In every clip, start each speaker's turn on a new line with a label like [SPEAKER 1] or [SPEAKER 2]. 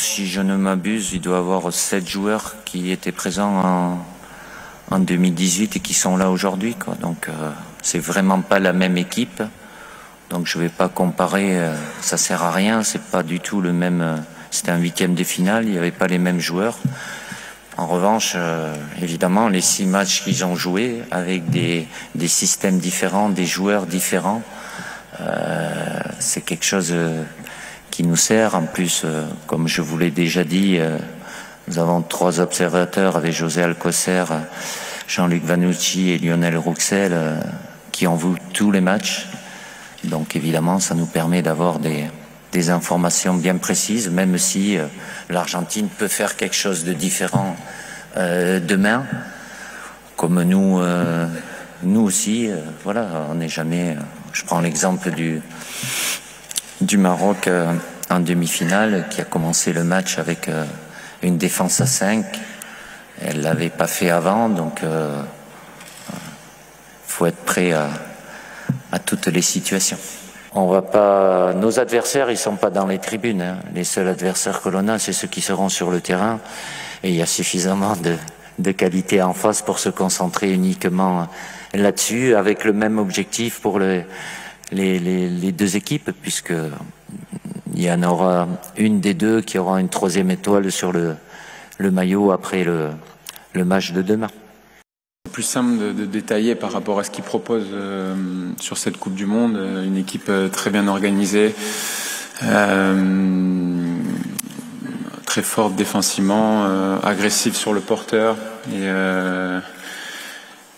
[SPEAKER 1] Si je ne m'abuse, il doit y avoir sept joueurs qui étaient présents en, 2018 et qui sont là aujourd'hui. Donc euh, c'est vraiment pas la même équipe. Donc je vais pas comparer, euh, ça sert à rien. C'est pas du tout le même. Euh, c'était un huitième de finale, il n'y avait pas les mêmes joueurs. En revanche, évidemment, les six matchs qu'ils ont joués avec des, des, systèmes différents, des joueurs différents, c'est quelque chose qui nous sert. En plus, euh, comme je vous l'ai déjà dit, euh, nous avons trois observateurs avec José Alcocer, Jean-Luc Vanucci et Lionel Rouxel euh, qui ont vu tous les matchs. Donc évidemment, ça nous permet d'avoir des, des informations bien précises, même si l'Argentine peut faire quelque chose de différent demain, comme nous, nous aussi. voilà, on n'est jamais. je prends l'exemple du du Maroc euh, en demi-finale, qui a commencé le match avec euh, une défense à 5. Elle l'avait pas fait avant, donc il euh, faut être prêt à, à, toutes les situations. On va pas, nos adversaires, ils sont pas dans les tribunes. Hein. Les seuls adversaires que l'on a, c'est ceux qui seront sur le terrain. Et il y a suffisamment de, de qualité en face pour se concentrer uniquement là-dessus, avec le même objectif pour le, les, deux équipes, puisque il y en aura une des deux qui aura une troisième étoile sur le, maillot après le, match de demain.
[SPEAKER 2] Plus simple de, détailler par rapport à ce qu'ils proposent euh, sur cette Coupe du Monde, euh, une équipe euh, très bien organisée, très forte défensivement, agressive sur le porteur et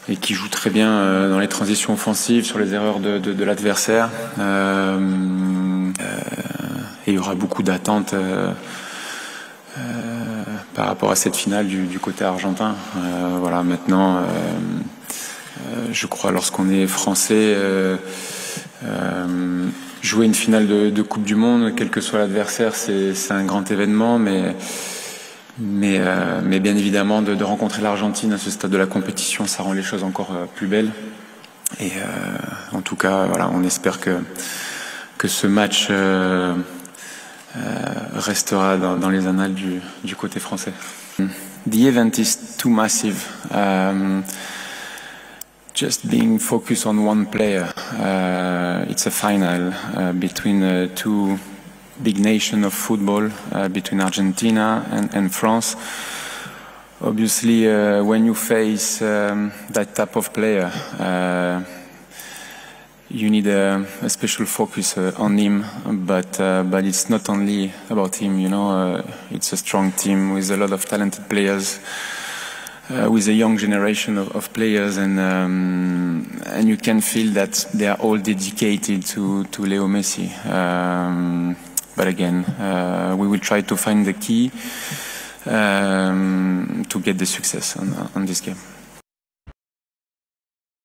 [SPEAKER 2] et qui joue très bien euh, dans les transitions offensives, sur les erreurs de, l'adversaire. Euh, euh, et il y aura beaucoup d'attentes par rapport à cette finale du, côté argentin. Voilà, maintenant, je crois, lorsqu'on est français, jouer une finale de, de, Coupe du Monde, quel que soit l'adversaire, c'est un grand événement, mais mais, euh, mais bien évidemment, de, rencontrer l'Argentine à ce stade de la compétition, ça rend les choses encore euh, plus belles. Et euh, en tout cas, voilà, on espère que, que ce match restera dans, les annales du, du, côté français. The event is too massive. Um, just being focused on one player. Uh, it's a final uh, between uh, two big nation of football uh, between Argentina and, and, France. Obviously, uh, when you face um, that type of player, uh, you need a, a special focus uh, on him. But uh, but it's not only about him. You know, uh, it's a strong team with a lot of talented players. With a young generation of, of players, and um, and you can feel that they are all dedicated to to Leo Messi. Um, but again, uh, we will try to find the key um, to get the success on, on this game.